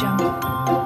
Jungle.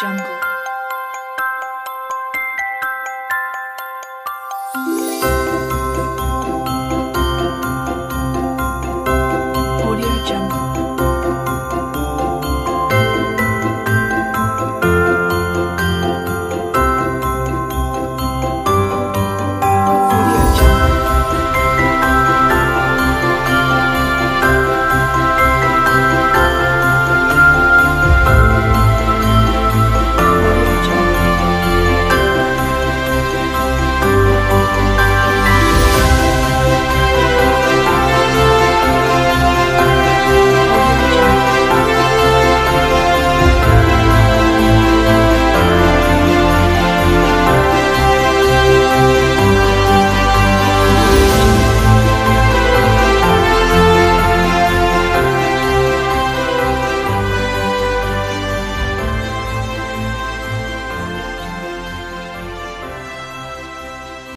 jungle.